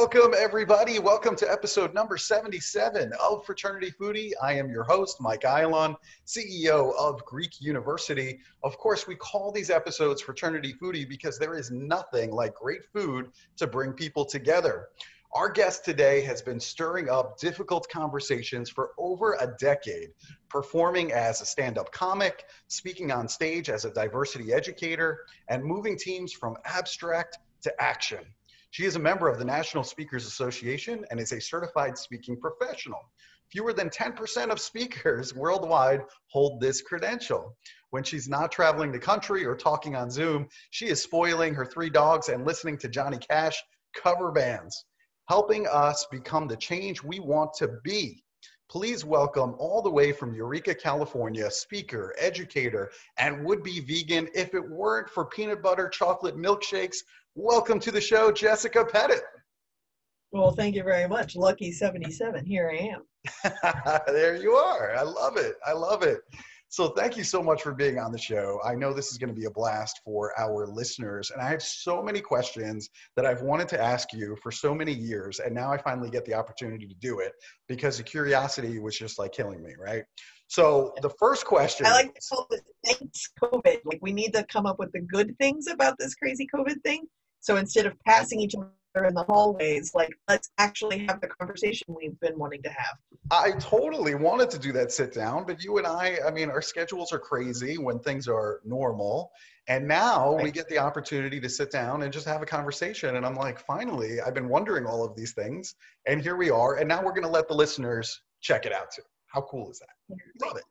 Welcome, everybody. Welcome to episode number 77 of Fraternity Foodie. I am your host, Mike Ayalon, CEO of Greek University. Of course, we call these episodes Fraternity Foodie because there is nothing like great food to bring people together. Our guest today has been stirring up difficult conversations for over a decade, performing as a stand up comic, speaking on stage as a diversity educator, and moving teams from abstract to action. She is a member of the National Speakers Association and is a certified speaking professional. Fewer than 10% of speakers worldwide hold this credential. When she's not traveling the country or talking on Zoom, she is spoiling her three dogs and listening to Johnny Cash cover bands, helping us become the change we want to be. Please welcome all the way from Eureka, California, speaker, educator, and would be vegan if it weren't for peanut butter chocolate milkshakes Welcome to the show, Jessica Pettitt. Well, thank you very much. Lucky 77. Here I am. there you are. I love it. I love it. So, thank you so much for being on the show. I know this is going to be a blast for our listeners, and I have so many questions that I've wanted to ask you for so many years, and now I finally get the opportunity to do it because the curiosity was just like killing me, right? So, the first question I like to call it thanks COVID. Like, we need to come up with the good things about this crazy COVID thing so instead of passing each in the hallways, like let's actually have the conversation we've been wanting to have. I totally wanted to do that sit down, but you and I, I mean, our schedules are crazy when things are normal. And now right. we get the opportunity to sit down and just have a conversation. And I'm like, finally, I've been wondering all of these things. And here we are. And now we're going to let the listeners check it out too. How cool is that? Love it.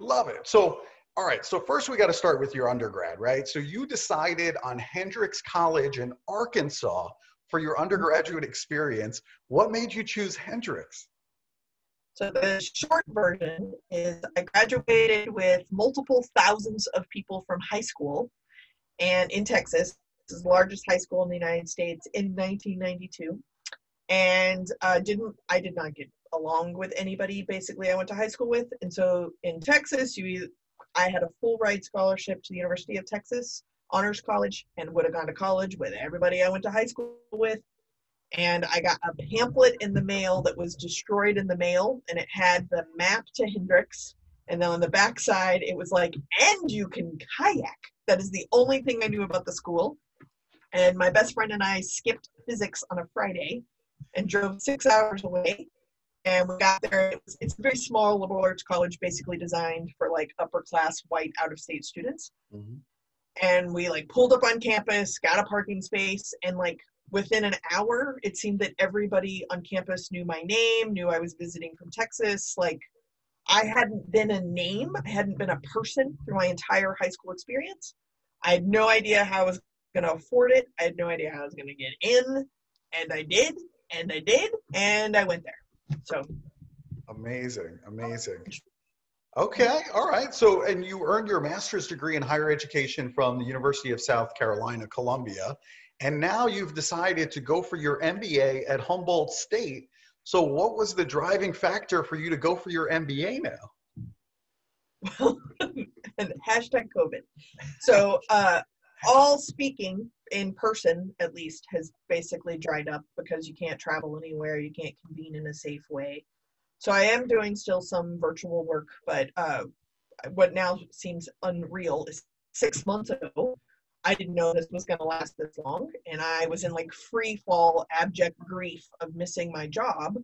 Love it. So all right, so first we got to start with your undergrad, right? So you decided on Hendrix College in Arkansas for your undergraduate experience. What made you choose Hendrix? So the short version is I graduated with multiple thousands of people from high school and in Texas. This is the largest high school in the United States in 1992. And uh, didn't I did not get along with anybody basically I went to high school with. And so in Texas, you I had a full ride scholarship to the University of Texas Honors College and would have gone to college with everybody I went to high school with. And I got a pamphlet in the mail that was destroyed in the mail, and it had the map to Hendrix. And then on the back side, it was like, and you can kayak. That is the only thing I knew about the school. And my best friend and I skipped physics on a Friday and drove six hours away and we got there. It was, it's a very small liberal arts college, basically designed for like upper class white out of state students. Mm-hmm. And we like pulled up on campus, got a parking space, and like within an hour, it seemed that everybody on campus knew my name, knew I was visiting from Texas. Like I hadn't been a name, I hadn't been a person through my entire high school experience. I had no idea how I was going to afford it. I had no idea how I was going to get in, and I did, and I did, and I went there. So amazing, amazing. Okay, all right. So, and you earned your master's degree in higher education from the University of South Carolina, Columbia, and now you've decided to go for your MBA at Humboldt State. So, what was the driving factor for you to go for your MBA now? Well, hashtag COVID. So, uh, all speaking in person at least has basically dried up because you can't travel anywhere you can't convene in a safe way so i am doing still some virtual work but uh, what now seems unreal is six months ago i didn't know this was going to last this long and i was in like free fall abject grief of missing my job.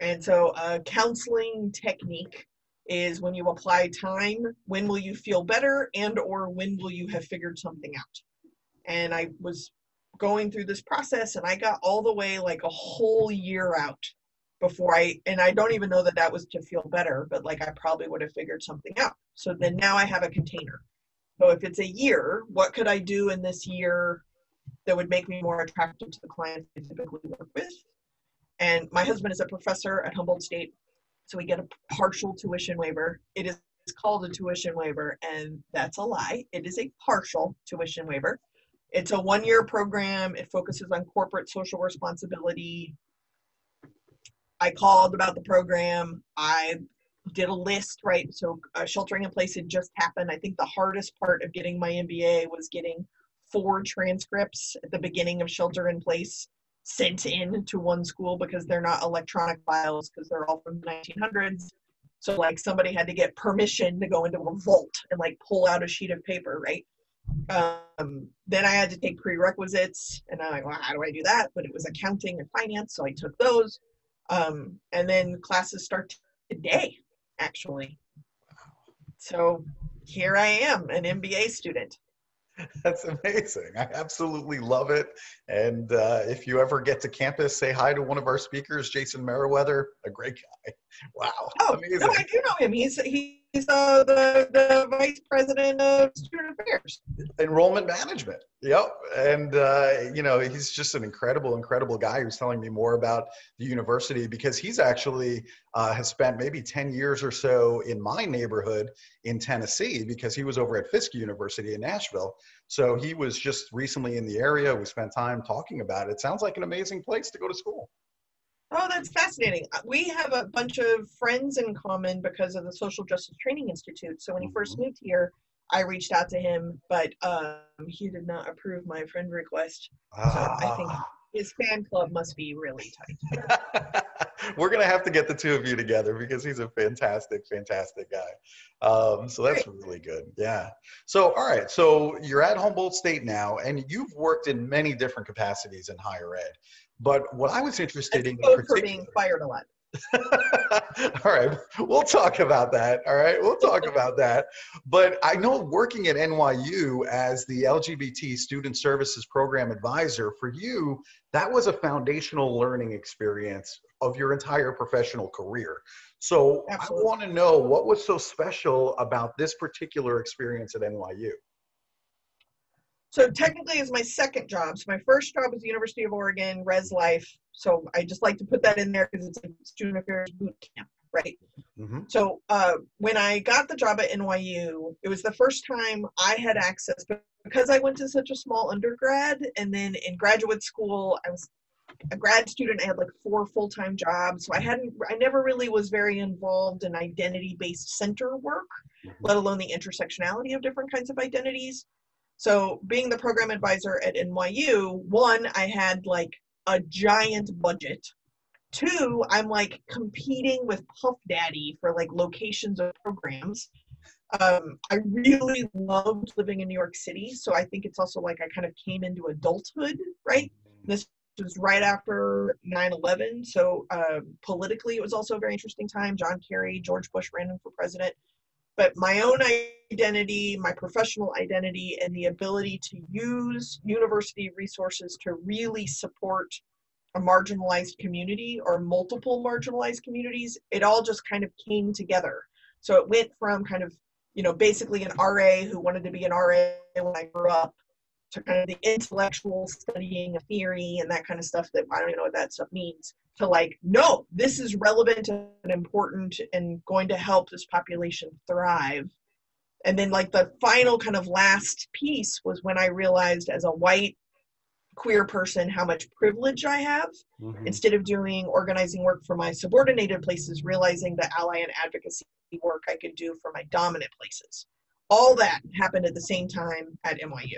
And so a counseling technique is when you apply time when will you feel better and or when will you have figured something out? And I was going through this process and I got all the way like a whole year out before I and I don't even know that that was to feel better, but like I probably would have figured something out. So then now I have a container. So if it's a year, what could I do in this year that would make me more attractive to the clients I typically work with? And my husband is a professor at Humboldt State, so we get a partial tuition waiver. It is called a tuition waiver, and that's a lie. It is a partial tuition waiver. It's a one year program. It focuses on corporate social responsibility. I called about the program. I did a list, right? So uh, sheltering in place had just happened. I think the hardest part of getting my MBA was getting four transcripts at the beginning of shelter in place sent in to one school because they're not electronic files because they're all from the 1900s. So like somebody had to get permission to go into a vault and like pull out a sheet of paper, right? Um, then I had to take prerequisites, and I'm like, well, how do I do that? But it was accounting and finance, so I took those. Um, and then classes start today, actually. So here I am, an MBA student. That's amazing. I absolutely love it. And uh, if you ever get to campus, say hi to one of our speakers, Jason Meriwether, a great guy. Wow. Oh, amazing. no, I do know him. He's he's uh, the the vice president of student affairs. Enrollment management. Yep. And uh, you know, he's just an incredible, incredible guy who's telling me more about the university because he's actually uh, has spent maybe 10 years or so in my neighborhood in Tennessee because he was over at Fisk University in Nashville. So he was just recently in the area. We spent time talking about it. Sounds like an amazing place to go to school. Oh, that's fascinating. Uh, we have a bunch of friends in common because of the Social Justice Training Institute. So when he first mm-hmm. moved here, I reached out to him, but um, he did not approve my friend request. So I think ah. his fan club must be really tight. We're gonna have to get the two of you together because he's a fantastic, fantastic guy. Um, so that's Great. really good. Yeah. So all right. So you're at Humboldt State now, and you've worked in many different capacities in higher ed. But what I was interested in, for being fired a lot. all right, we'll talk about that. All right, we'll talk about that. But I know working at NYU as the LGBT Student Services Program Advisor, for you, that was a foundational learning experience of your entire professional career. So Absolutely. I want to know what was so special about this particular experience at NYU? So technically, it's my second job. So my first job was the University of Oregon Res Life. So I just like to put that in there because it's a student affairs boot camp, right? Mm-hmm. So uh, when I got the job at NYU, it was the first time I had access because I went to such a small undergrad, and then in graduate school, I was a grad student. I had like four full time jobs, so I hadn't, I never really was very involved in identity based center work, mm-hmm. let alone the intersectionality of different kinds of identities. So being the program advisor at NYU, one, I had like a giant budget. Two, I'm like competing with Puff Daddy for like locations of programs. Um, I really loved living in New York City, so I think it's also like I kind of came into adulthood, right? This was right after 9-11, so uh, politically it was also a very interesting time. John Kerry, George Bush ran for president but my own identity, my professional identity, and the ability to use university resources to really support a marginalized community or multiple marginalized communities, it all just kind of came together. So it went from kind of, you know, basically an RA who wanted to be an RA when I grew up to kind of the intellectual studying of theory and that kind of stuff that I don't even know what that stuff means to like, no, this is relevant and important and going to help this population thrive. And then, like, the final kind of last piece was when I realized as a white queer person how much privilege I have. Mm-hmm. Instead of doing organizing work for my subordinated places, realizing the ally and advocacy work I could do for my dominant places. All that happened at the same time at NYU.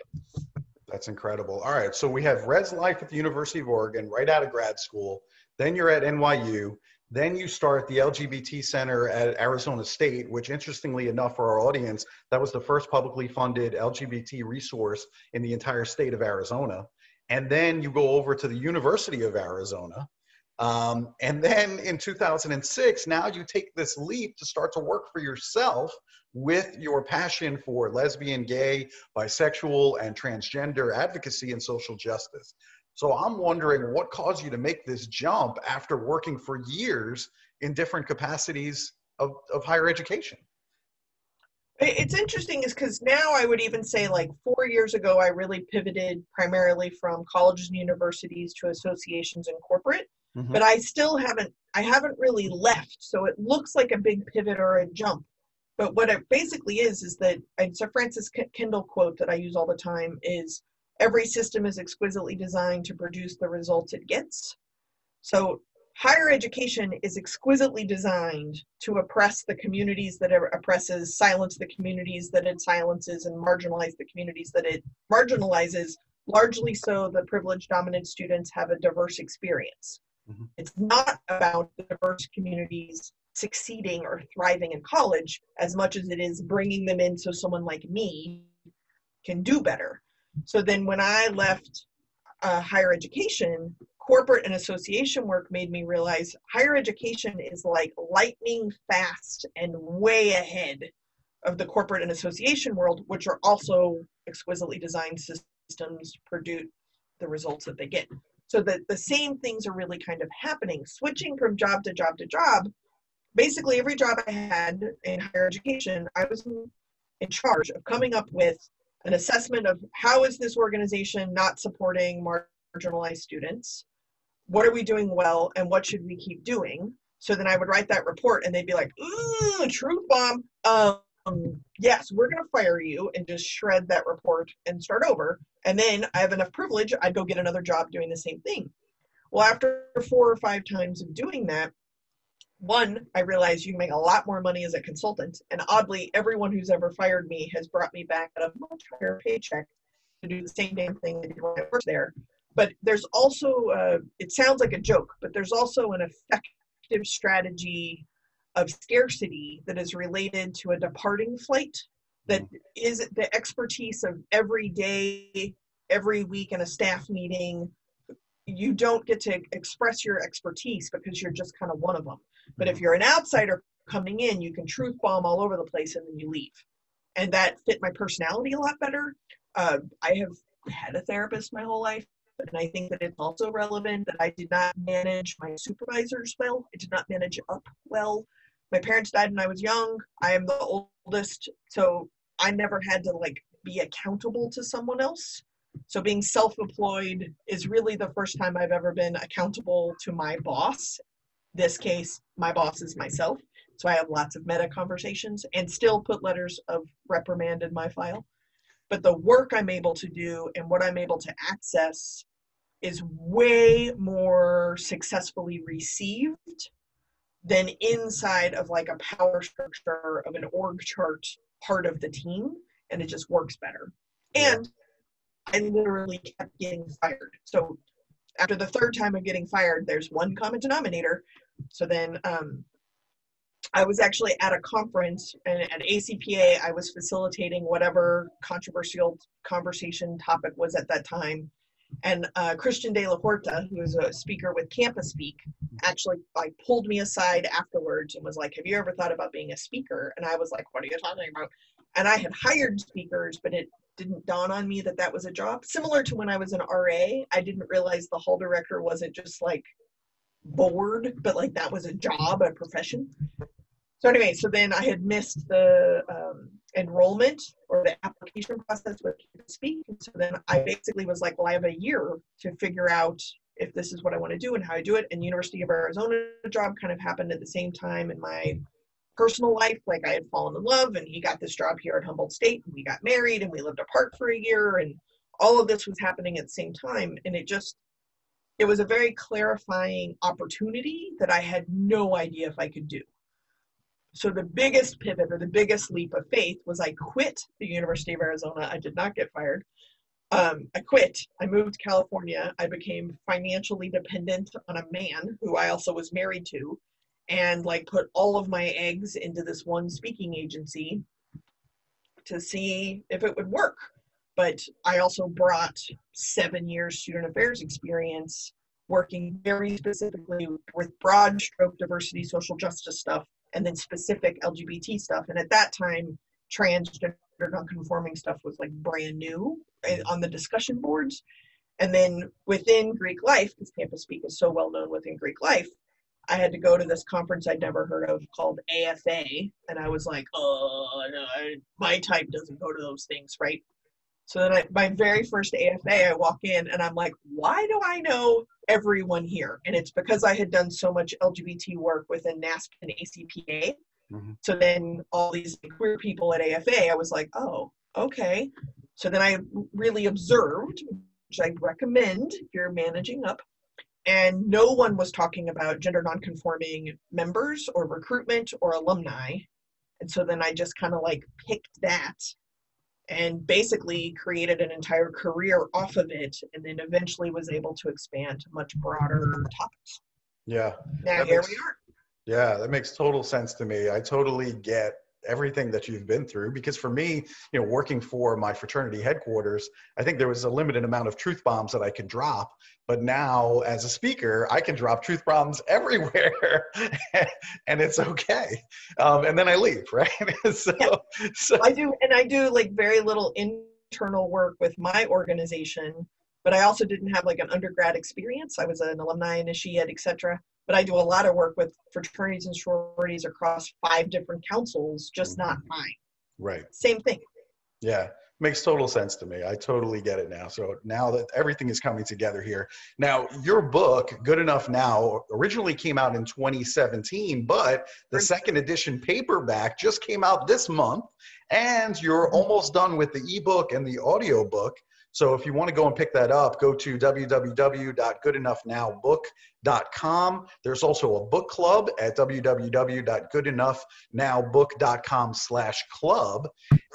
That's incredible. All right. So we have Res Life at the University of Oregon right out of grad school. Then you're at NYU. Then you start the LGBT Center at Arizona State, which, interestingly enough, for our audience, that was the first publicly funded LGBT resource in the entire state of Arizona. And then you go over to the University of Arizona. Um, and then in 2006, now you take this leap to start to work for yourself with your passion for lesbian, gay, bisexual, and transgender advocacy and social justice. So I'm wondering what caused you to make this jump after working for years in different capacities of, of higher education? It's interesting is because now I would even say like four years ago, I really pivoted primarily from colleges and universities to associations and corporate, mm-hmm. but I still haven't, I haven't really left. So it looks like a big pivot or a jump. But what it basically is, is that it's a Frances Kendall quote that I use all the time is every system is exquisitely designed to produce the results it gets. So higher education is exquisitely designed to oppress the communities that it oppresses, silence the communities that it silences, and marginalize the communities that it marginalizes largely so the privileged dominant students have a diverse experience. Mm-hmm. It's not about the diverse communities succeeding or thriving in college as much as it is bringing them in so someone like me can do better. So then when I left uh, higher education, corporate and association work made me realize higher education is like lightning fast and way ahead of the corporate and association world, which are also exquisitely designed systems produce the results that they get. So that the same things are really kind of happening. Switching from job to job to job, basically every job I had in higher education, I was in charge of coming up with an assessment of how is this organization not supporting marginalized students? What are we doing well and what should we keep doing? So then I would write that report and they'd be like, ooh, truth bomb. Um, yes, we're going to fire you and just shred that report and start over. And then I have enough privilege, I'd go get another job doing the same thing. Well, after four or five times of doing that, one, I realized you make a lot more money as a consultant. And oddly, everyone who's ever fired me has brought me back at a much higher paycheck to do the same damn thing I did when I worked there. But there's also, uh, it sounds like a joke, but there's also an effective strategy of scarcity that is related to a departing flight that mm-hmm. the expertise of every day, every week in a staff meeting. You don't get to express your expertise because you're just kind of one of them. But if mm-hmm. you're an outsider coming in, you can truth bomb all over the place and then you leave. And that fit my personality a lot better. Uh, I have had a therapist my whole life, and I think that it's also relevant that I did not manage my supervisors well. I did not manage up well my parents died when I was young. I am the oldest, so I never had to like be accountable to someone else. So being self-employed is really the first time I've ever been accountable to my boss. This case, my boss is myself. So I have lots of meta conversations and still put letters of reprimand in my file. But the work I'm able to do and what I'm able to access is way more successfully received than inside of like a power structure of an org chart part of the team and it just works better and i literally kept getting fired so after the third time of getting fired there's one common denominator so then um, i was actually at a conference and at acpa i was facilitating whatever controversial conversation topic was at that time and uh, Christian de la Huerta, who is a speaker with CAMPUSPEAK, actually like pulled me aside afterwards and was like, "Have you ever thought about being a speaker?" And I was like, "What are you talking about?" And I had hired speakers, but it didn't dawn on me that that was a job. Similar to when I was an RA, I didn't realize the hall director wasn't just like bored, but like that was a job, a profession. So anyway, so then I had missed the um, enrollment or the application process with Speak. So then I basically was like, well, I have a year to figure out if this is what I want to do and how I do it. And University of Arizona job kind of happened at the same time in my personal life. Like I had fallen in love and he got this job here at Humboldt State and we got married and we lived apart for a year and all of this was happening at the same time. And it just, it was a very clarifying opportunity that I had no idea if I could do. So the biggest pivot or the biggest leap of faith was I quit the University of Arizona. I did not get fired. Um, I quit. I moved to California. I became financially dependent on a man who I also was married to, and like put all of my eggs into this one speaking agency to see if it would work. But I also brought seven years student affairs experience working very specifically with broad stroke diversity, social justice stuff and then specific LGBT stuff. And at that time, transgender non-conforming stuff was like brand new eh, on the discussion boards. And then within Greek life, because CAMPUSPEAK is so well known within Greek life, I had to go to this conference I'd never heard of called AFA, and I was like, "Oh, no, my type doesn't go to those things, right?" So then, I, my very first AFA, I walk in and I'm like, "Why do I know everyone here. And it's because I had done so much LGBT work within NASPA and ACPA. Mm-hmm. So then all these queer people at AFA, I was like, oh, okay. So then I really observed, which I recommend if you're managing up. And no one was talking about gender nonconforming members or recruitment or alumni. And so then I just kind of like picked that and basically created an entire career off of it and then eventually was able to expand to much broader topics. Yeah. Now here makes- we are. Yeah, that makes total sense to me. I totally get everything that you've been through because for me, you know, working for my fraternity headquarters, I think there was a limited amount of truth bombs that I could drop. But now, as a speaker, I can drop truth bombs everywhere, and it's okay. Um, and then I leave, right? so, Yeah. so I do, and I do like very little internal work with my organization, but I also didn't have like an undergrad experience. I was an alumni initiate, etc. But I do a lot of work with fraternities and sororities across five different councils, just mm-hmm. not mine. right. Same thing. Yeah, makes total sense to me. I totally get it now. So now that everything is coming together here. Now, your book, Good Enough Now, originally came out in 2017, but the second edition paperback just came out this month, and you're mm-hmm. almost done with the ebook and the audio book. So if you want to go and pick that up, go to www.goodenoughnow.book.com. There's also a book club at www.goodenoughnow.book.com slash club.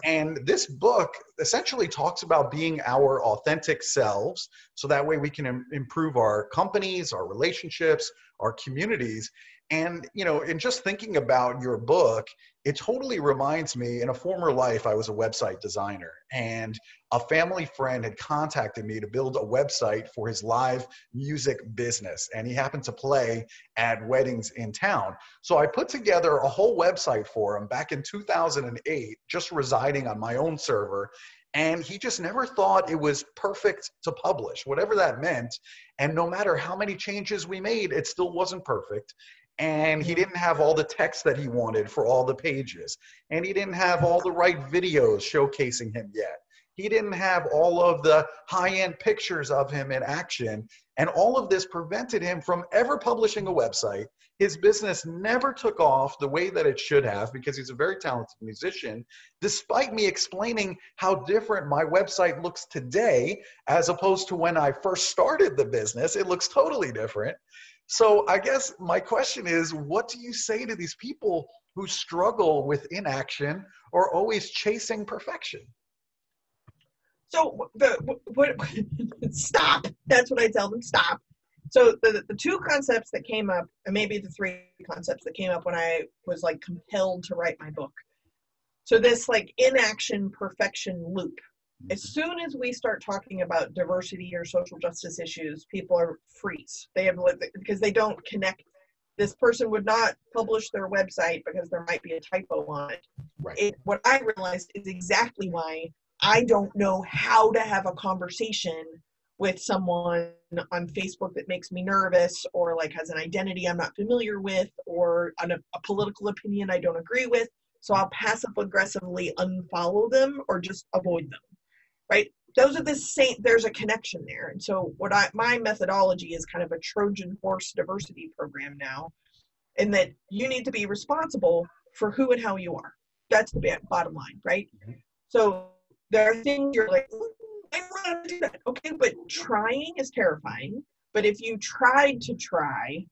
And this book essentially talks about being our authentic selves. So that way we can im- improve our companies, our relationships, our communities. And, you know, in just thinking about your book, it totally reminds me in a former life, I was a website designer and a family friend had contacted me to build a website for his live music business. And he happened to play at weddings in town. So I put together a whole website for him back in 2008, just residing on my own server. And he just never thought it was perfect to publish, whatever that meant. And no matter how many changes we made, it still wasn't perfect. And he didn't have all the text that he wanted for all the pages. And he didn't have all the right videos showcasing him yet. He didn't have all of the high end pictures of him in action. And all of this prevented him from ever publishing a website. His business never took off the way that it should have because he's a very talented musician, despite me explaining how different my website looks today as opposed to when I first started the business. It looks totally different. So I guess my question is what do you say to these people who struggle with inaction or always chasing perfection? So the what, stop. That's what I tell them. Stop. So the the two concepts that came up, and maybe the three concepts that came up when I was like compelled to write my book. So this like inaction perfection loop. As soon as we start talking about diversity or social justice issues, people are freeze. They have because they don't connect. This person would not publish their website because there might be a typo on it. Right. it what I realized is exactly why I don't know how to have a conversation with someone on Facebook that makes me nervous or like has an identity I'm not familiar with or an, a political opinion I don't agree with. So I'll passive aggressively unfollow them or just avoid them. Right? Those are the same there's a connection there. And so what I my methodology is kind of a Trojan horse diversity program now in that you need to be responsible for who and how you are. That's the bottom line, right? Mhm. So there are things you're like, "Mm, I want to do that. Okay, but trying is terrifying. But if you tried to try,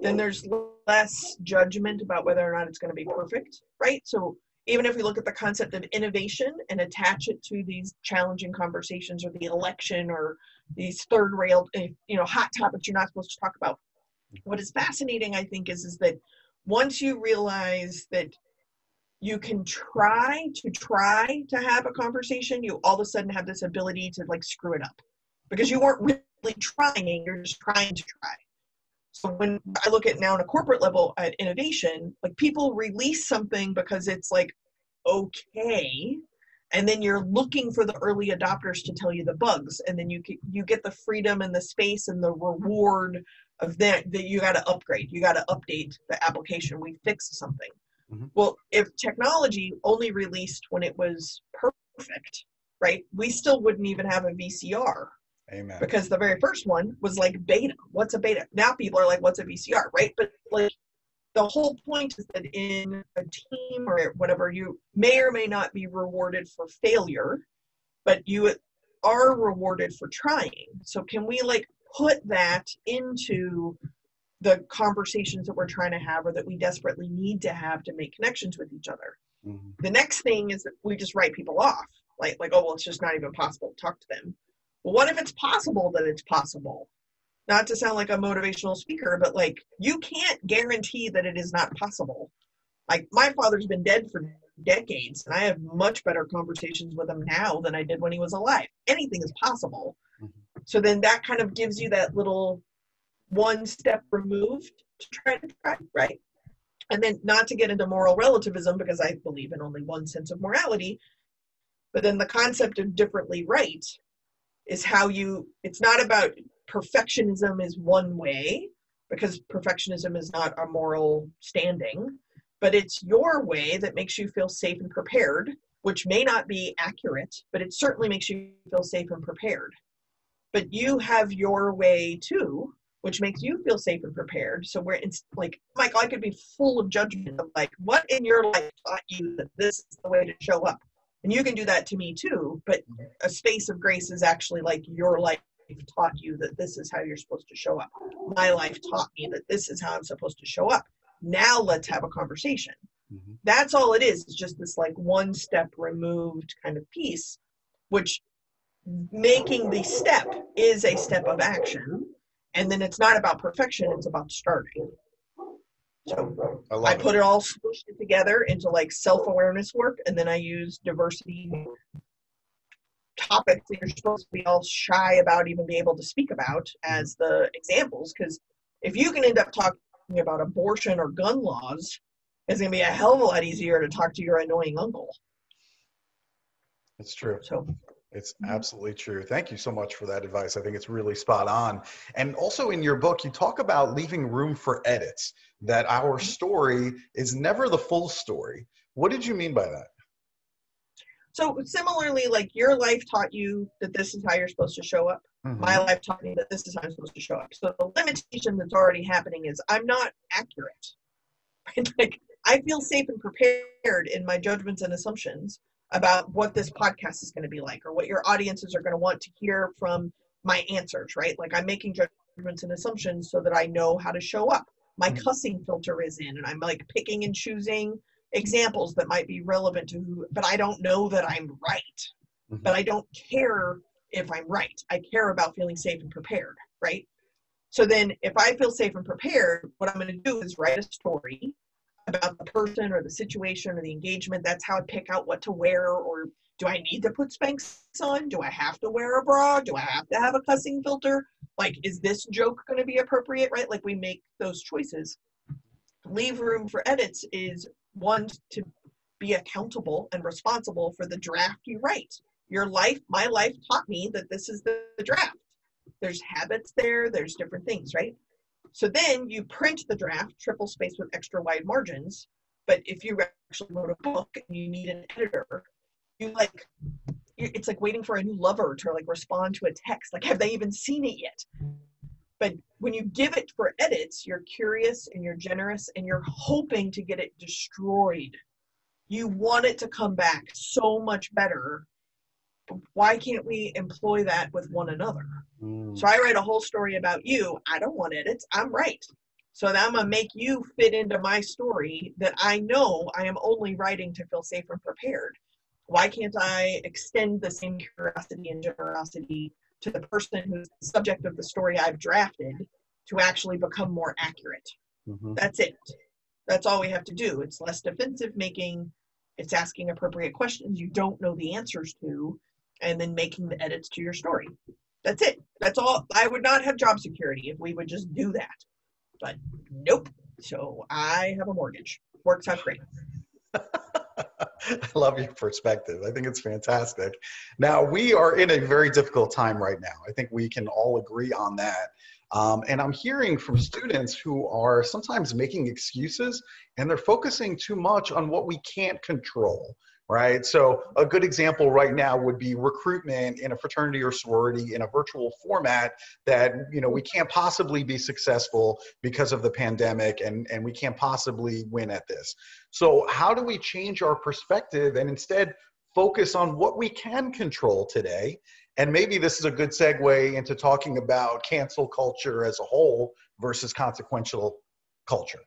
then there's less judgment about whether or not it's going to be perfect, right? So even if we look at the concept of innovation and attach it to these challenging conversations or the election or these third rail, eh, you know, hot topics you're not supposed to talk about. What is fascinating, I think, is is that once you realize that you can try to try to have a conversation, you all of a sudden have this ability to like screw it up because you weren't really trying, you're just trying to try. So when I look at now on a corporate level at innovation, like people release something because it's like okay, and then you're looking for the early adopters to tell you the bugs, and then you get, you get the freedom and the space and the reward of that that you got to upgrade, you got to update the application. We fixed something. Mhm. Well, if technology only released when it was perfect, right? We still wouldn't even have a VCR Amen. because the very first one was like beta. What's a beta? Now people are like, what's a VCR, right? But like the whole point is that in a team or whatever, you may or may not be rewarded for failure, but you are rewarded for trying. So can we like put that into the conversations that we're trying to have or that we desperately need to have to make connections with each other? Mhm. The next thing is that we just write people off. Like, like, oh, well, it's just not even possible to talk to them. Well, what if it's possible that it's possible? Not to sound like a motivational speaker, but like, you can't guarantee that it is not possible. Like, my father's been dead for decades, and I have much better conversations with him now than I did when he was alive. Anything is possible. Mm-hmm. So then that kind of gives you that little one step removed to try to try, right? And then not to get into moral relativism because I believe in only one sense of morality, but then the concept of differently right is how you, it's not about perfectionism is one way because perfectionism is not a moral standing, but it's your way that makes you feel safe and prepared, which may not be accurate, but it certainly makes you feel safe and prepared. But you have your way too, which makes you feel safe and prepared. So we're it's like, Michael, I could be full of judgment of like, what in your life taught you that this is the way to show up? And you can do that to me too, but a space of grace is actually like your life taught you that this is how you're supposed to show up. My life taught me that this is how I'm supposed to show up. Now let's have a conversation. Mm-hmm. That's all it is. It's just this like one step removed kind of piece, which making the step is a step of action and then it's not about perfection it's about starting so i, I put it. it all together into like self-awareness work and then i use diversity topics that you're supposed to be all shy about even be able to speak about as the examples because if you can end up talking about abortion or gun laws it's going to be a hell of a lot easier to talk to your annoying uncle it's true so it's mm-hmm. absolutely true. Thank you so much for that advice. I think it's really spot on. And also in your book, you talk about leaving room for edits, that our mm-hmm. story is never the full story. What did you mean by that? So, similarly, like your life taught you that this is how you're supposed to show up. Mm-hmm. My life taught me that this is how I'm supposed to show up. So, the limitation that's already happening is I'm not accurate. like, I feel safe and prepared in my judgments and assumptions about what this podcast is going to be like or what your audiences are going to want to hear from my answers, right? Like I'm making judgments and assumptions so that I know how to show up. My mm-hmm. cussing filter is in, and I'm like picking and choosing examples that might be relevant to who, but I don't know that I'm right. Mm-hmm. But I don't care if I'm right. I care about feeling safe and prepared, right? So then if I feel safe and prepared, what I'm going to do is write a story about the person or the situation or the engagement. That's how I pick out what to wear or do I need to put Spanx on? Do I have to wear a bra? Do I have to have a cussing filter? Like, is this joke going to be appropriate? Right? Like, we make those choices. Leave room for edits is one to be accountable and responsible for the draft you write. Your life, my life taught me that this is the, the draft. There's habits there, there's different things, right? So then you print the draft, triple space with extra wide margins. But if you actually wrote a book and you need an editor, you like, it's like waiting for a new lover to like respond to a text. Like, have they even seen it yet? But when you give it for edits, you're curious and you're generous and you're hoping to get it destroyed. You want it to come back so much better why can't we employ that with one another? Mm. So I write a whole story about you. I don't want edits. I'm right. So I'm gonna make you fit into my story that I know I am only writing to feel safe and prepared. Why can't I extend the same curiosity and generosity to the person who's the subject of the story I've drafted to actually become more accurate? Mm-hmm. That's it. That's all we have to do. It's less defensive making, it's asking appropriate questions you don't know the answers to, and then making the edits to your story. That's it. That's all. I would not have job security if we would just do that. But nope. So I have a mortgage. Works out great. I love your perspective. I think it's fantastic. Now, we are in a very difficult time right now. I think we can all agree on that. Um, and I'm hearing from students who are sometimes making excuses and they're focusing too much on what we can't control right? So a good example right now would be recruitment in a fraternity or sorority in a virtual format that, you know, we can't possibly be successful because of the pandemic and, and we can't possibly win at this. So how do we change our perspective and instead focus on what we can control today? And maybe this is a good segue into talking about cancel culture as a whole versus consequential culture.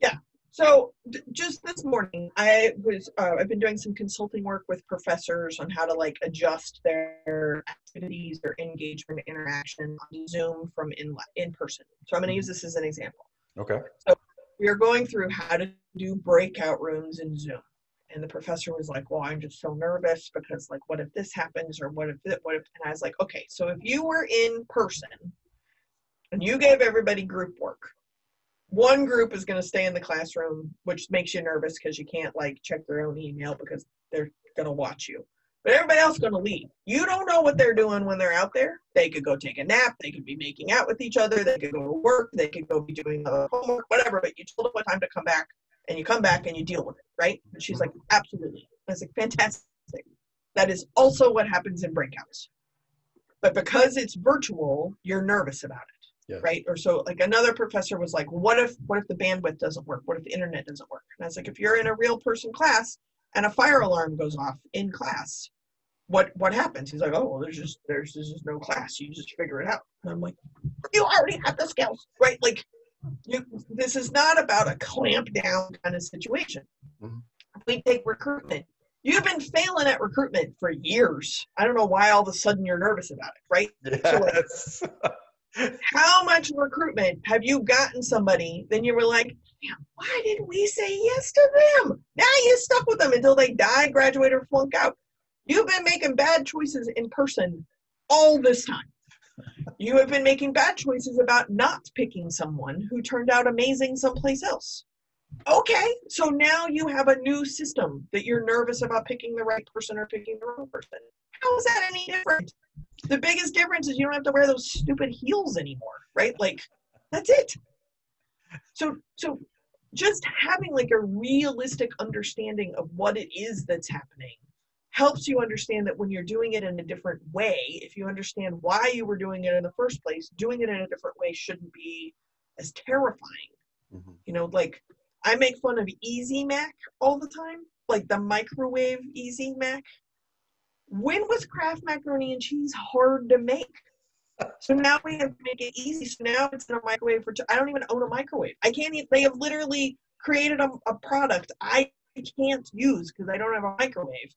Yeah, So d- just this morning, I was uh, I've been doing some consulting work with professors on how to like adjust their activities, their engagement, interaction on Zoom from in in person. So I'm going to use this as an example. Okay. So we are going through how to do breakout rooms in Zoom, and the professor was like, "Well, I'm just so nervous because like, what if this happens or what if that? What if?" And I was like, "Okay, so if you were in person and you gave everybody group work." One group is going to stay in the classroom, which makes you nervous because you can't like check their own email because they're going to watch you. But everybody else is going to leave. You don't know what they're doing when they're out there. They could go take a nap. They could be making out with each other. They could go to work. They could go be doing uh, homework, whatever. But you told them what time to come back, and you come back and you deal with it, right? And she's like, absolutely. I was like, fantastic. That is also what happens in breakouts. But because it's virtual, you're nervous about it Yes. right? Or so like another professor was like what if what if the bandwidth doesn't work? What if the internet doesn't work? And i was like if you're in a real person class and a fire alarm goes off in class what what happens? He's like oh well there's just there's, there's just no class. You just figure it out. And i'm like you already have the skills right? Like you this is not about a clamp down kind of situation. Mhm. we take recruitment. You've been failing at recruitment for years. I don't know why all of a sudden you're nervous about it right? Yes. how much recruitment have you gotten somebody? Then you were like why did we say yes to them? Now you stuck with them until they die graduate or flunk out. You've been making bad choices in person all this time. You have been making bad choices about not picking someone who turned out amazing someplace else okay so now you have a new system that you're nervous about picking the right person or picking the wrong person. How is that any different? The biggest difference is you don't have to wear those stupid heels anymore right? Like that's it. So so just having like a realistic understanding of what it is that's happening helps you understand that when you're doing it in a different way if you understand why you were doing it in the first place doing it in a different way shouldn't be as terrifying. Mhm. you know like i make fun of easy mac all the time like the microwave easy mac when was Kraft macaroni and cheese hard to make? So now we have to make it easy. So now it's in a microwave for. T- I don't even own a microwave. I can't. Even, they have literally created a, a product I can't use because I don't have a microwave.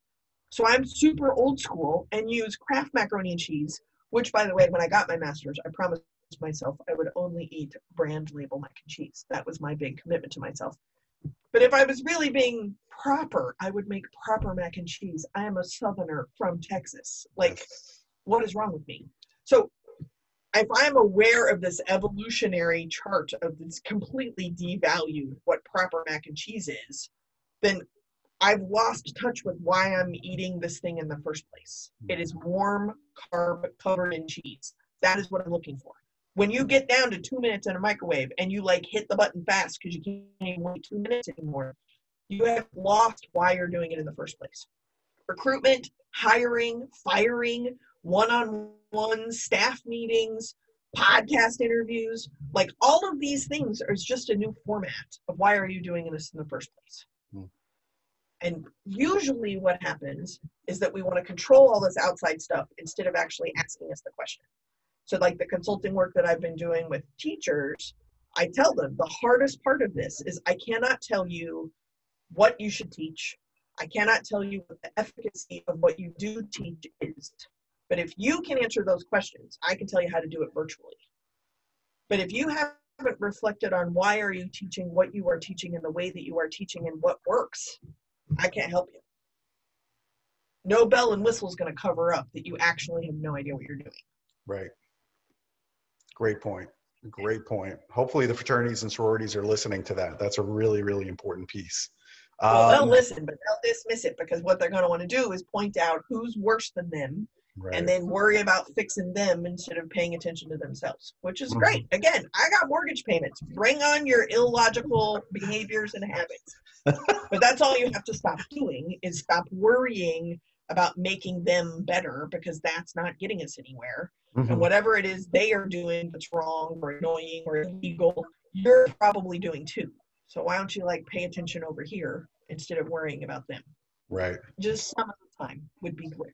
So I'm super old school and use Kraft macaroni and cheese. Which, by the way, when I got my master's, I promised myself I would only eat brand label mac and cheese. That was my big commitment to myself. But if I was really being proper, I would make proper mac and cheese. I am a southerner from Texas. Like, what is wrong with me? So, if I'm aware of this evolutionary chart of this completely devalued what proper mac and cheese is, then I've lost touch with why I'm eating this thing in the first place. It is warm, carb covered in cheese. That is what I'm looking for. When you get down to two minutes in a microwave and you like hit the button fast because you can't wait two minutes anymore, you have lost why you're doing it in the first place. Recruitment, hiring, firing, one on one staff meetings, podcast interviews, like all of these things are just a new format of why are you doing this in the first place. Hmm. And usually what happens is that we want to control all this outside stuff instead of actually asking us the question. So like the consulting work that I've been doing with teachers, I tell them the hardest part of this is I cannot tell you what you should teach. I cannot tell you what the efficacy of what you do teach is. But if you can answer those questions, I can tell you how to do it virtually. But if you haven't reflected on why are you teaching what you are teaching and the way that you are teaching and what works, I can't help you. No bell and whistle is going to cover up that you actually have no idea what you're doing. Right. Great point. Great point. Hopefully, the fraternities and sororities are listening to that. That's a really, really important piece. Well, they'll Um, listen, but they'll dismiss it because what they're going to want to do is point out who's worse than them right. and then worry about fixing them instead of paying attention to themselves, which is Mhm. great. Again, I got mortgage payments. Bring on your illogical behaviors and habits. but that's all you have to stop doing is stop worrying about making them better because that's not getting us anywhere. Mhm. And whatever it is they are doing that's wrong or annoying or illegal, you're probably doing too. So why don't you like pay attention over here instead of worrying about them? Right. Just some of the time would be great.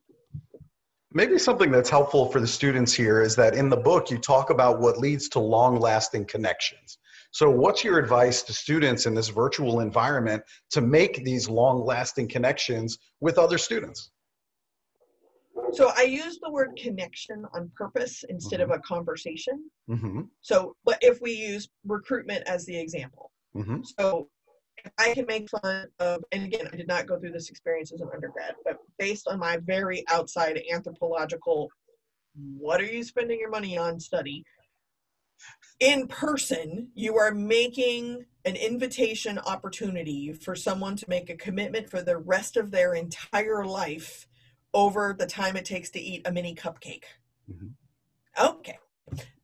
Maybe something that's helpful for the students here is that in the book you talk about what leads to long lasting connections. So, what's your advice to students in this virtual environment to make these long lasting connections with other students? So I use the word connection on purpose instead mm-hmm. of a conversation. Mm-hmm. So, but if we use recruitment as the example, mm-hmm. so I can make fun of, and again, I did not go through this experience as an undergrad, but based on my very outside anthropological, what are you spending your money on study? In person, you are making an invitation opportunity for someone to make a commitment for the rest of their entire life over the time it takes to eat a mini cupcake. Mm-hmm. Okay,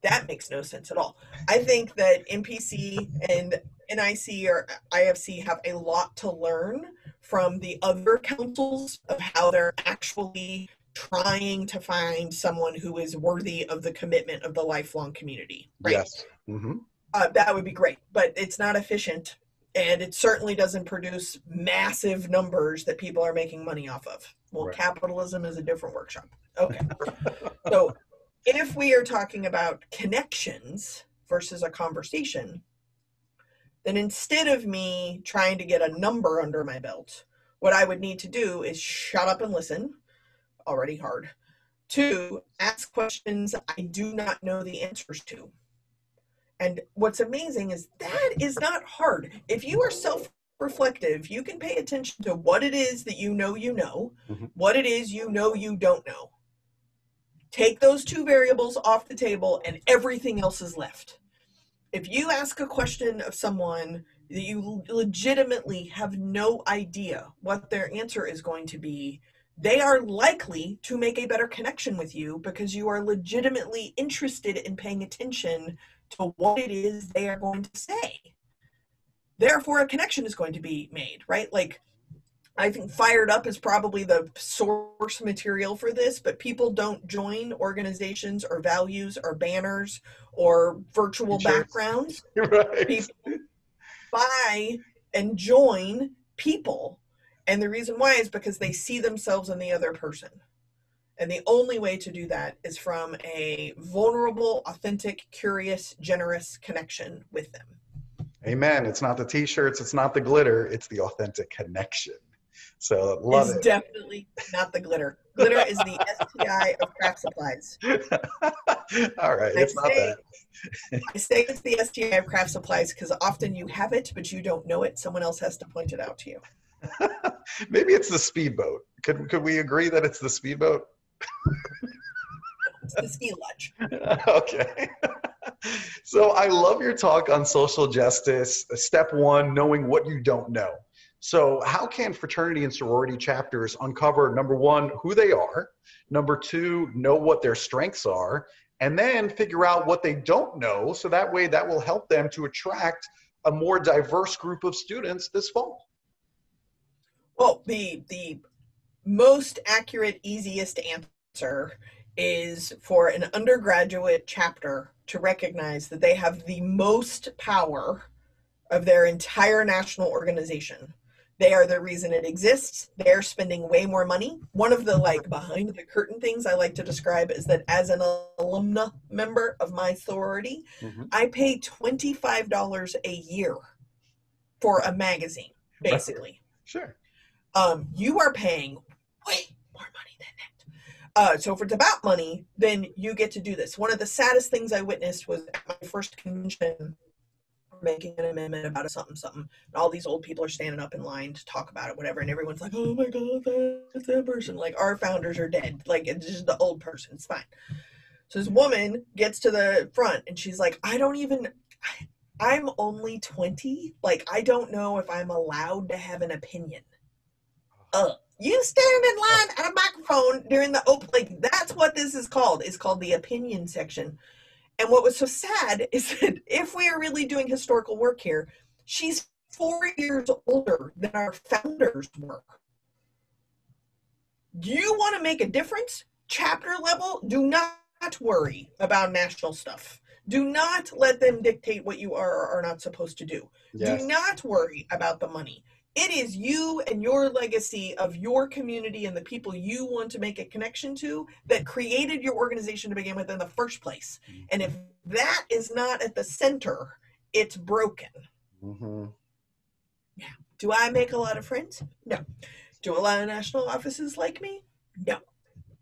that makes no sense at all. I think that NPC and NIC or IFC have a lot to learn from the other councils of how they're actually trying to find someone who is worthy of the commitment of the lifelong community. Right? Yes. Mm-hmm. Uh, that would be great, but it's not efficient and it certainly doesn't produce massive numbers that people are making money off of. Well, right. capitalism is a different workshop. Okay. so if we are talking about connections versus a conversation, then instead of me trying to get a number under my belt, what I would need to do is shut up and listen. Already hard. Two, ask questions I do not know the answers to. And what's amazing is that is not hard. If you are self reflective, you can pay attention to what it is that you know you know, mm-hmm. what it is you know you don't know. Take those two variables off the table and everything else is left. If you ask a question of someone that you legitimately have no idea what their answer is going to be, they are likely to make a better connection with you because you are legitimately interested in paying attention to what it is they are going to say. Therefore, a connection is going to be made, right? Like, I think Fired Up is probably the source material for this, but people don't join organizations or values or banners or virtual backgrounds. Right. People buy and join people. And the reason why is because they see themselves in the other person. And the only way to do that is from a vulnerable, authentic, curious, generous connection with them. Amen. It's not the t-shirts, it's not the glitter, it's the authentic connection. So love it's it. definitely not the glitter. Glitter is the STI of craft supplies. All right, I it's say, not that. I say it's the STI of craft supplies because often you have it, but you don't know it. Someone else has to point it out to you. Maybe it's the speedboat. Could could we agree that it's the speedboat? it's the ski lodge. okay. So I love your talk on social justice. Step one, knowing what you don't know. So, how can fraternity and sorority chapters uncover number one, who they are, number two, know what their strengths are, and then figure out what they don't know so that way that will help them to attract a more diverse group of students this fall? Well, the the most accurate, easiest answer is for an undergraduate chapter to recognize that they have the most power of their entire national organization. They are the reason it exists. They're spending way more money. One of the like behind the curtain things I like to describe is that as an alumna member of my sorority, mm-hmm. I pay $25 a year for a magazine, basically. Sure. Um, you are paying way more money than that. Uh, so if it's about money, then you get to do this. One of the saddest things I witnessed was at my first convention making an amendment about a something something. And all these old people are standing up in line to talk about it whatever and everyone's like oh my god that's that person. Like our founders are dead. Like it's just the old person. It's fine. So this woman gets to the front and she's like i don't even i'm only 20 like i don't know if i'm allowed to have an opinion. Uh you stand in line at a microphone during the open like that's what this is called. It's called the opinion section. And what was so sad is that if we are really doing historical work here she's four years older than our founders were. Do you want to make a difference? Chapter level do not worry about national stuff. Do not let them dictate what you are or are not supposed to do. Yes. do not worry about the money it is you and your legacy of your community and the people you want to make a connection to that created your organization to begin with in the first place. And if that is not at the center it's broken. Mm-hmm. Do I make a lot of friends? No. Do a lot of national offices like me? No.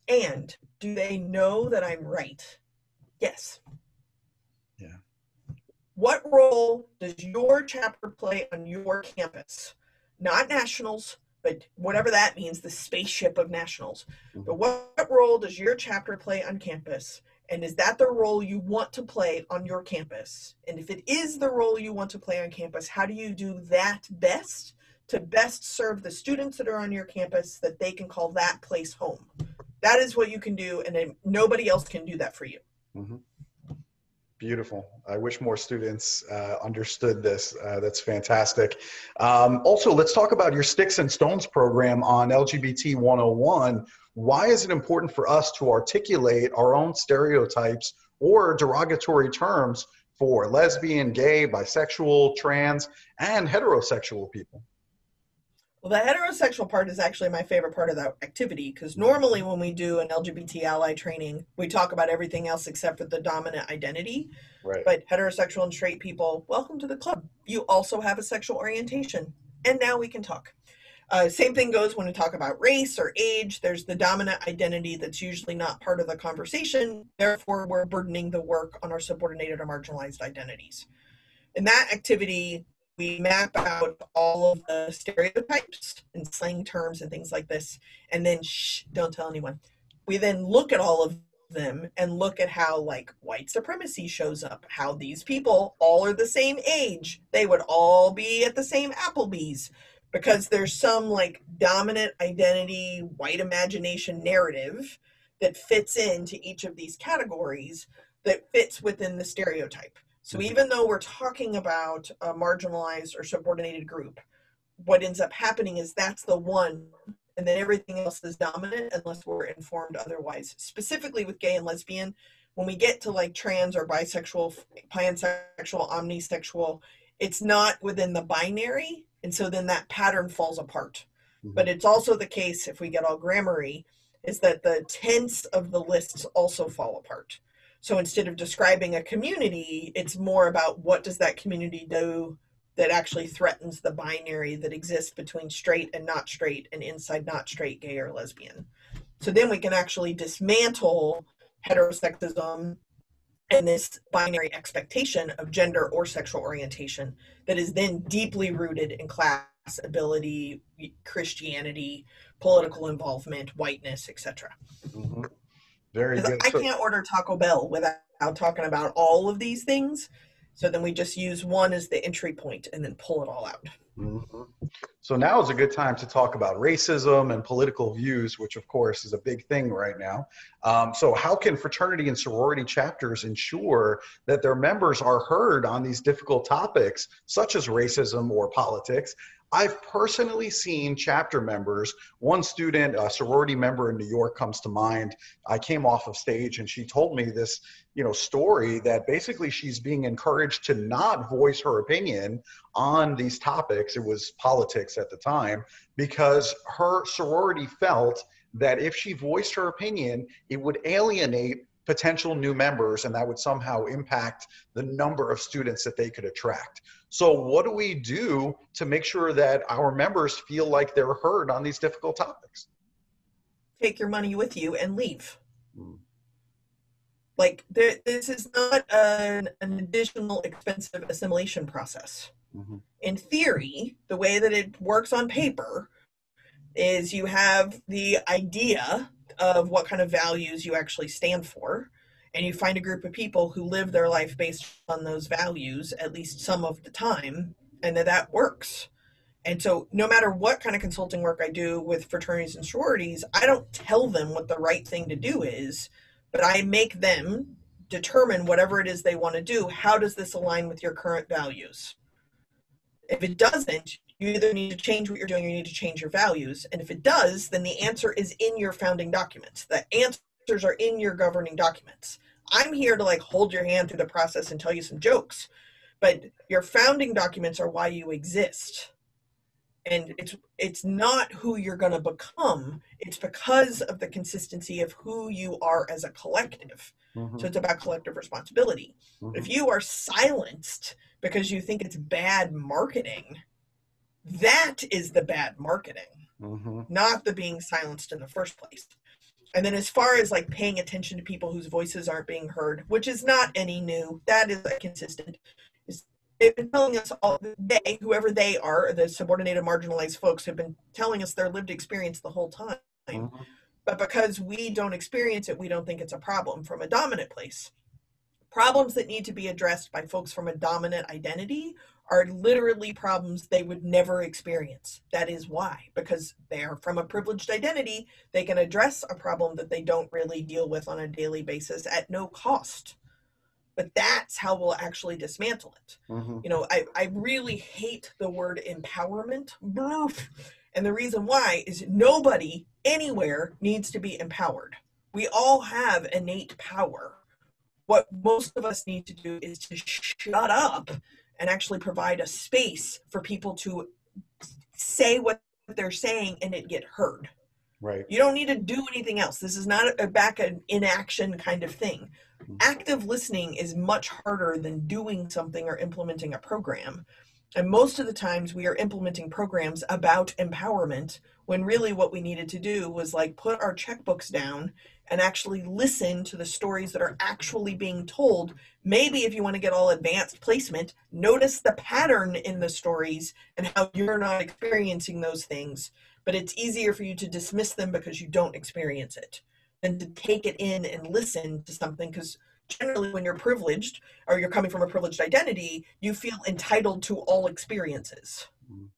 And do they know that I'm right? Yes. Yeah. What role does your chapter play on your campus? Not nationals, but whatever that means, the spaceship of nationals. But what, what role does your chapter play on campus? And is that the role you want to play on your campus? And if it is the role you want to play on campus, how do you do that best to best serve the students that are on your campus that they can call that place home? That is what you can do, and then nobody else can do that for you. Mm-hmm. Beautiful. I wish more students uh, understood this. Uh, that's fantastic. Um, also, let's talk about your Sticks and Stones program on LGBT 101. Why is it important for us to articulate our own stereotypes or derogatory terms for lesbian, gay, bisexual, trans, and heterosexual people? Well, the heterosexual part is actually my favorite part of that activity because normally when we do an LGBT ally training, we talk about everything else except for the dominant identity. Right. But heterosexual and straight people, welcome to the club. You also have a sexual orientation, and now we can talk. Uh, same thing goes when we talk about race or age. There's the dominant identity that's usually not part of the conversation. Therefore, we're burdening the work on our subordinated or marginalized identities. In that activity, we map out all of the stereotypes and slang terms and things like this and then shh don't tell anyone. We then look at all of them and look at how like white supremacy shows up how these people all are the same age. They would all be at the same applebee's because there's some like dominant identity white imagination narrative that fits into each of these categories that fits within the stereotype so even though we're talking about a marginalized or subordinated group, what ends up happening is that's the one, and then everything else is dominant unless we're informed otherwise. Specifically with gay and lesbian, when we get to like trans or bisexual, pansexual, omnisexual, it's not within the binary, and so then that pattern falls apart. Mm-hmm. But it's also the case if we get all grammary, is that the tense of the lists also fall apart. So instead of describing a community, it's more about what does that community do that actually threatens the binary that exists between straight and not straight and inside not straight, gay or lesbian. So then we can actually dismantle heterosexism and this binary expectation of gender or sexual orientation that is then deeply rooted in class ability christianity political involvement whiteness etc mm-hmm. Very good. I can't order Taco Bell without talking about all of these things. So then we just use one as the entry point and then pull it all out. Mm-hmm. So now is a good time to talk about racism and political views, which of course is a big thing right now. Um, so, how can fraternity and sorority chapters ensure that their members are heard on these difficult topics, such as racism or politics, I've personally seen chapter members. One student, a sorority member in New York, comes to mind. I came off of stage and she told me this, you know, story that basically she's being encouraged to not voice her opinion on these topics. It was politics at the time because her sorority felt that if she voiced her opinion, it would alienate potential new members and that would somehow impact the number of students that they could attract. So, what do we do to make sure that our members feel like they're heard on these difficult topics? Take your money with you and leave. Hmm. Like, there, this is not an, an additional expensive assimilation process. Mm-hmm. In theory, the way that it works on paper is you have the idea of what kind of values you actually stand for. And you find a group of people who live their life based on those values at least some of the time and that that works. And so no matter what kind of consulting work i do with fraternities and sororities i don't tell them what the right thing to do is but i make them determine whatever it is they want to do. How does this align with your current values? If it doesn't you either need to change what you're doing or you need to change your values. And if it does, then the answer is in your founding documents. The answers are in your governing documents. I'm here to like hold your hand through the process and tell you some jokes, but your founding documents are why you exist. And it's it's not who you're going to become. It's because of the consistency of who you are as a collective. Mm-hmm. So it's about collective responsibility. Mm-hmm. If you are silenced because you think it's bad marketing. That is the bad marketing, Mm-hmm. not the being silenced in the first place. And then as far as like paying attention to people whose voices aren't being heard, which is not any new, that is a consistent. They've been telling us all they, whoever they are, the subordinated marginalized folks have been telling us their lived experience the whole time. Mm-hmm. But because we don't experience it, we don't think it's a problem from a dominant place. Problems that need to be addressed by folks from a dominant identity are literally problems they would never experience. That is why, because they are from a privileged identity, they can address a problem that they don't really deal with on a daily basis at no cost. But that's how we'll actually dismantle it Mm-hmm. you know I, I really hate the word empowerment and the reason why is nobody anywhere needs to be empowered we all have innate power what most of us need to do is to shut up and actually provide a space for people to say what they're saying and it get heard Right. you don't need to do anything else. This is not a back an inaction kind of thing. Mm-hmm. Active listening is much harder than doing something or implementing a program. And most of the times we are implementing programs about empowerment when really what we needed to do was like put our checkbooks down and actually listen to the stories that are actually being told. Maybe if you want to get all advanced placement, notice the pattern in the stories and how you're not experiencing those things. But it's easier for you to dismiss them because you don't experience it than to take it in and listen to something because generally when you're privileged or you're coming from a privileged identity you feel entitled to all experiences. Mhm.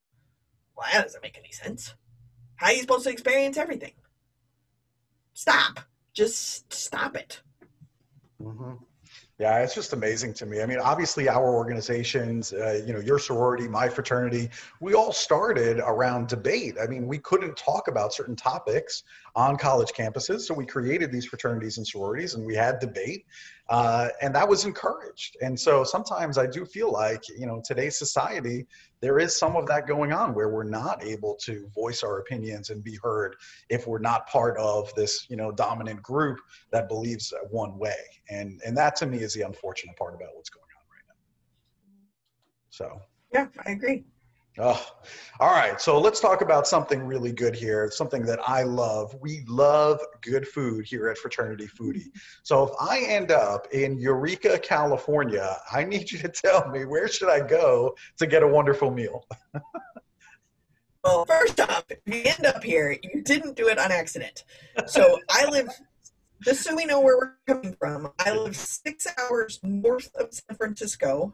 well that doesn't make any sense. How are you supposed to experience everything? Stop just stop it hmm Yeah, it's just amazing to me. I mean, obviously, our organizations, uh, you know, your sorority, my fraternity, we all started around debate. I mean, we couldn't talk about certain topics on college campuses, so we created these fraternities and sororities, and we had debate, uh, and that was encouraged. And so sometimes I do feel like, you know, today's society, there is some of that going on where we're not able to voice our opinions and be heard if we're not part of this, you know, dominant group that believes one way. And and that to me is the unfortunate part about what's going on right now. So, yeah i agree oh, all right. So let's talk about something really good here. Something that I love. We love good food here at Fraternity Foodie. So if I end up in Eureka, California, I need you to tell me where should I go to get a wonderful meal. Well, first off, if you end up here, you didn't do it on accident. So I live, just so we know where we're coming from, I live six hours north of San Francisco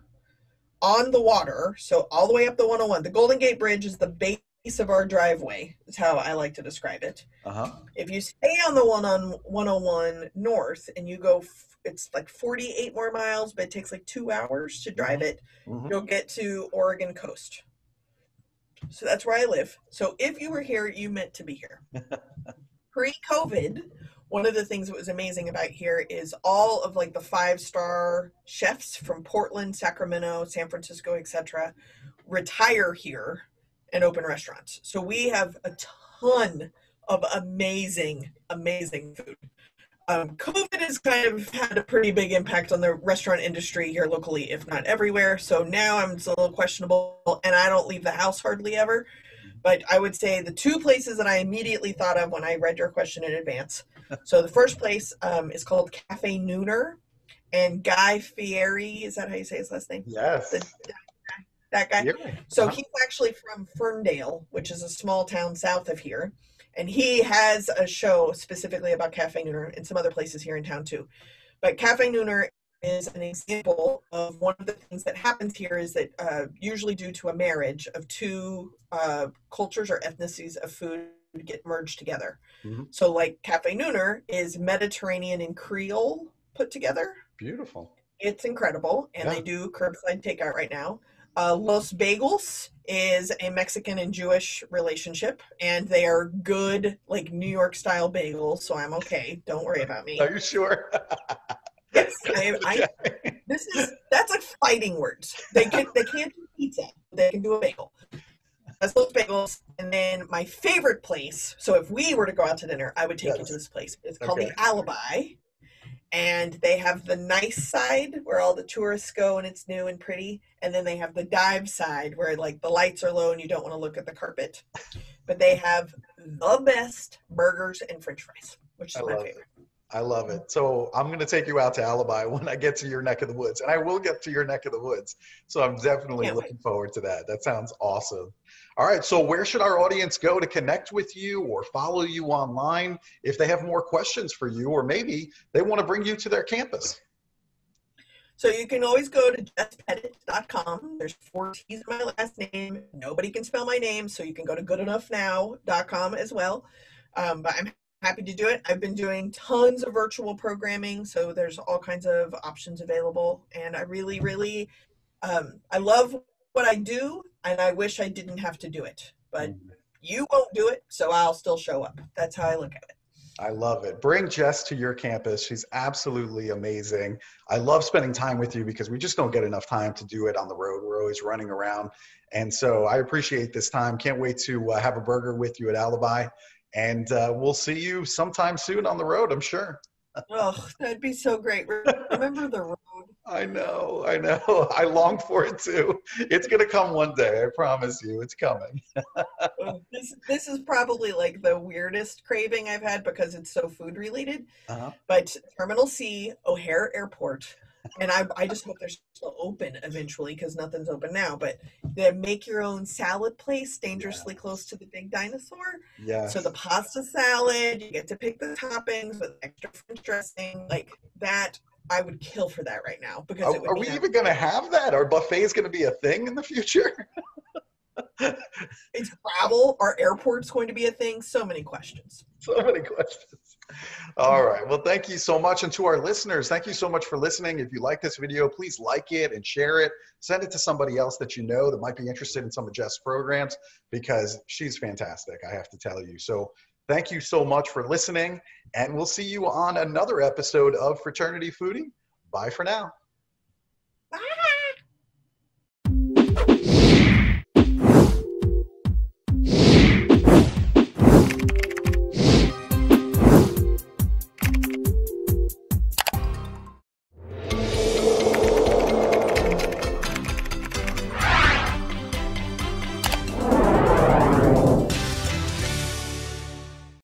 on the water. So all the way up the 101. The Golden Gate Bridge is the base of our driveway, is how I like to describe it. Uh huh. If you stay on the one on 101 north and you go, f- it's like 48 more miles, but it takes like two hours to drive it Mhm. you'll get to Oregon coast. So that's where I live. So if you were here, you meant to be here. Pre COVID, one of the things that was amazing about here is all of like the five star chefs from Portland, Sacramento, San Francisco, etc., retire here and open restaurants. So we have a ton of amazing, amazing food. Um, COVID has kind of had a pretty big impact on the restaurant industry here locally, if not everywhere. So now I'm a little questionable, and I don't leave the house hardly ever. But I would say the two places that I immediately thought of when I read your question in advance. So the first place um, is called Cafe Nooner, and Guy Fieri is that how you say his last name? Yes. The- that guy. Yeah. So Uh-huh. he's actually from Ferndale, which is a small town south of here. And he has a show specifically about Cafe Nooner and some other places here in town too. But Cafe Nooner is an example of one of the things that happens here is that uh, usually due to a marriage of two uh, cultures or ethnicities of food get merged together. Mhm. So like Cafe Nooner is Mediterranean and Creole put together Beautiful. it's incredible and Yeah. they do curbside takeout right now uh, los bagels is a mexican and jewish relationship and they are good like new york style bagels so i'm okay don't worry about me Are you sure? yes I, I, this is that's like fighting words they can they can't do pizza they can do a bagel those bagels and then my favorite place so if we were to go out to dinner i would take you to this place it's called Okay. the alibi and they have the nice side where all the tourists go and it's new and pretty and then they have the dive side where like the lights are low and you don't want to look at the carpet but they have the best burgers and french fries which is I my love favorite I love it. So I'm going to take you out to Alibi when I get to your neck of the woods, and I will get to your neck of the woods. So I'm definitely looking forward to that. That sounds awesome. All right. So where should our audience go to connect with you or follow you online if they have more questions for you, or maybe they want to bring you to their campus? so you can always go to jesspettitt.com there's four t's in my last name. Nobody can spell my name so you can go to goodenoughnow.com as well. Um, but i'm happy to do it. I've been doing tons of virtual programming so there's all kinds of options available. And i really really um, i love what i do and i wish i didn't have to do it but you won't do it so i'll still show up that's how i look at it I love it. Bring Jess to your campus. She's absolutely amazing. I love spending time with you because we just don't get enough time to do it on the road. We're always running around. And so I appreciate this time. Can't wait to uh, have a burger with you at Alibi. And uh, we'll see you sometime soon on the road, I'm sure. Oh that'd be so great remember the road I know, I know. I long for it too. It's going to come one day. I promise you, it's coming. This this is probably like the weirdest craving I've had because it's so food related. Uh-huh. But Terminal C, O'Hare Airport, and I I just hope they're still open eventually because nothing's open now. But the make your own salad place dangerously close to the big dinosaur. Yeah. So the pasta salad, you get to pick the toppings with extra French dressing, like that. I would kill for that right now because Are, it would are we even going to have that? Are buffets going to be a thing in the future? it's travel. Our airport's going to be a thing. So many questions. so many questions. All right. Well, thank you so much. And to our listeners, thank you so much for listening. If you like this video, please like it and share it. Send it to somebody else that you know that might be interested in some of Jess's programs because she's fantastic, I have to tell you. So thank you so much for listening. And we'll see you on another episode of Fraternity Foodie. Bye for now.